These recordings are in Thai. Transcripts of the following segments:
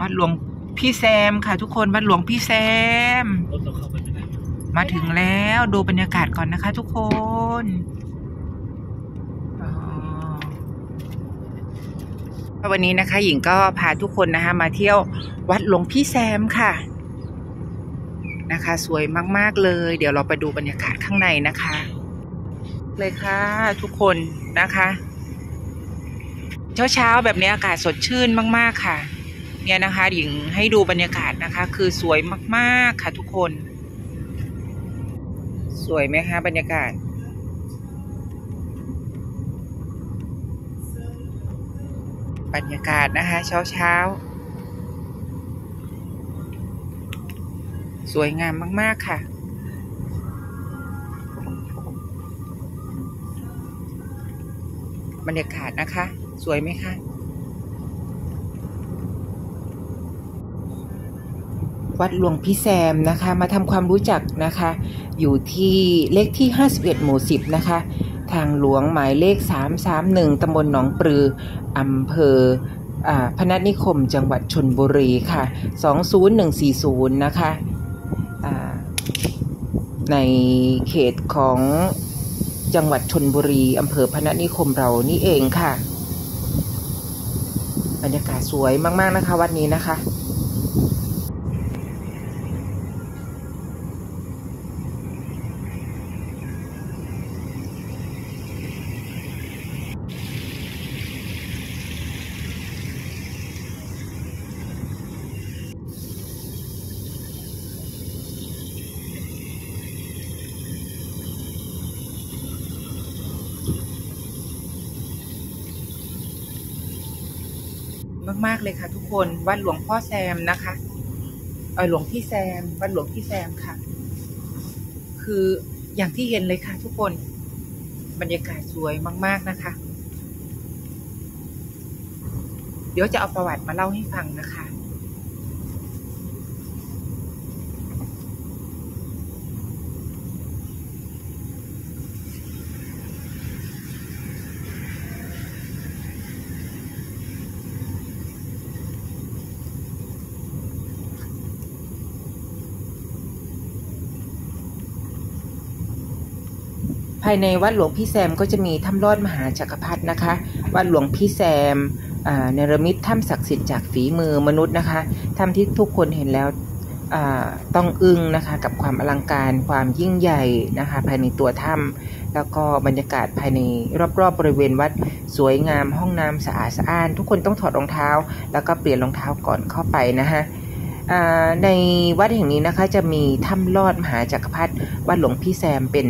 วัดหลวงพี่แซมค่ะ ทุกคนวัดหลวงพี่แซมรถเราเข้าไปไม่ได้มาถึงแล้วดูบรรยากาศก่อนนะคะ ทุกคนอ๋อวันนี้นะคะ หญิงก็พาทุกคนนะคะมาเที่ยววัดหลวงพี่แซมค่ะ นะคะ สวยมาก ๆ เลย เดี๋ยวเราไปดูบรรยากาศข้างในนะคะ เลยค่ะทุกคนนะคะ เช้าๆแบบนี้อากาศสดชื่นมาก ๆ ค่ะ เนี่ยนะคะหญิงให้ดูบรรยากาศนะคะ คือสวยมากๆค่ะทุกคน สวยไหมคะบรรยากาศ บรรยากาศนะคะ เช้าเช้าๆสวยงามมาก ๆ ค่ะ บรรยากาศนะคะ สวยไหมคะ วัดหลวงพี่แซมนะคะ มาทำความรู้จักนะคะ อยู่ที่เลขที่ 51 หมู่ 10 นะคะ ทางหลวงหมายเลข 331ตำบลหนองปลืออำเภออพนัสนิคมจังหวัดชนบุรีค่ะ 20140 นะคะอ่าในเขตของจังหวัดชนบุรีอำเภอพนัสนิคมเรานี่เองค่ะ บรรยากาศสวยมาก ๆ นะคะ วัดนี้นะคะ มากๆเลยค่ะ ทุกคนวัดหลวงพ่อแซมนะคะเออหลวงพี่แซม วัดหลวงพี่แซมค่ะ คืออย่างที่เห็นเลยค่ะ ทุกคน บรรยากาศสวยมาก ๆนะคะ เดี๋ยวจะเอาประวัติมาเล่าให้ฟังนะคะ ภายในวัดหลวงพี่แซมก็จะมีถ้ำลอดมหาจักรพรรดินะคะ วัดหลวงพี่แซมเนรมิตถ้ำศักดิ์สิทธิ์จากฝีมือมนุษย์นะคะถ้ำที่ทุกคนเห็นแล้วต้องอึ้งนะคะกับความอลังการความยิ่งใหญ่นะคะภายในตัวถ้ำแล้วก็บรรยากาศภายในรอบๆบริเวณวัดสวยงามห้องน้ำสะอาดสะอ้าน ทุกคนต้องถอดรองเท้า แล้วก็เปลี่ยนรองเท้าก่อนเข้าไปนะคะ ในวัดแห่งนี้นะคะจะมีถ้ำลอดมหาจักรพรรดิวัดหลวงพี่แซมเป็น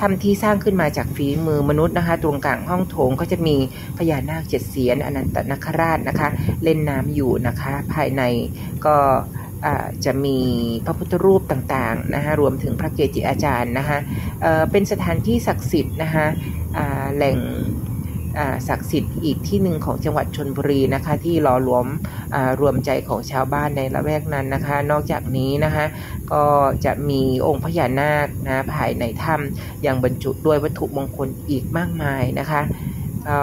ถ้ำที่สร้างขึ้นมาจากฝีมือมนุษย์นะคะ ตรงกลางห้องโถงก็จะมีพญานาคเจ็ดเสียนอนันตนาคราชนะคะ เล่นน้ำอยู่นะคะ ภายในก็จะมีพระพุทธรูปต่างๆนะคะรวมถึงพระเกจิอาจารย์นะคะเอ่อเป็นสถานที่ศักดิ์สิทธิ์นะคะแหล่ง ศักดิ์สิทธิ์อีกที่หนึ่งของจังหวัดชนบุรีนะคะ ที่หล่อหลวมอ่ารวมใจของชาวบ้านในละแวกนั้นนะคะ นอกจากนี้นะคะ ก็จะมีองค์พญานาคนะภายในถ้ำยังบรรจุด้วยวัตถุมงคลอีกมากมายนะคะก็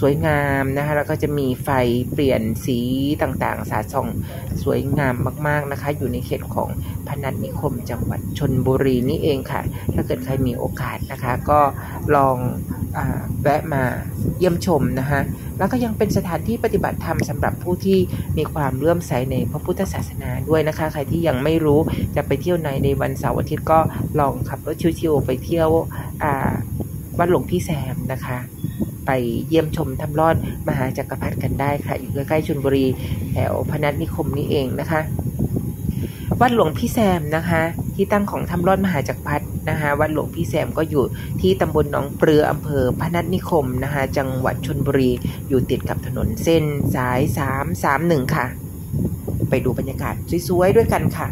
สวยงามนะคะแล้วก็จะมีไฟเปลี่ยนสีต่างๆ สาดส่องสวยงามมากๆนะคะ อยู่ในเขตของพนัสนิคมจังหวัดชนบุรีนี่เองค่ะ ถ้าเกิดใครมีโอกาสนะคะ ก็ลองอแวะมาเยี่ยมชมนะคะแล้วก็ยังเป็นสถานที่ปฏิบัติธรรมสำหรับผู้ที่มีความเลื่อมใสในพระพุทธศาสนาด้วยนะคะ ใครที่ยังไม่รู้จะไปเที่ยวไหนในวันเสาร์อาทิตย์ก็ลองขับรถชิวๆไปเที่ยววัดหลวงพี่แซมนะคะ ไปเยี่ยมชมทำรอดมหาจักรพรรดิกันได้ค่ะ อยู่ใกล้ๆชลบุรีแถวพนัสนิคมนี่เองนะคะ วัดหลวงพี่แซมนะคะ ที่ตั้งของทำรอดมหาจักรพรรดินะคะวัดหลวงพี่แซมก็อยู่ที่ตำบลหนองเปลืออำเภอพนัสนิคมนะคะจังหวัดชนบุรี อยู่ติดกับถนนเส้นสาย 331 ค่ะ ไปดูบรรยากาศสวยๆด้วยกันค่ะ